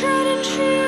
tried and true.